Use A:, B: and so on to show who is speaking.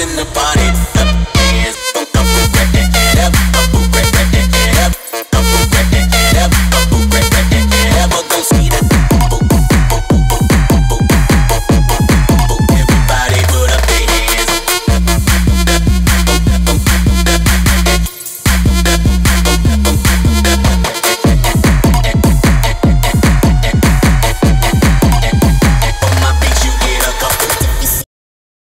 A: in the body.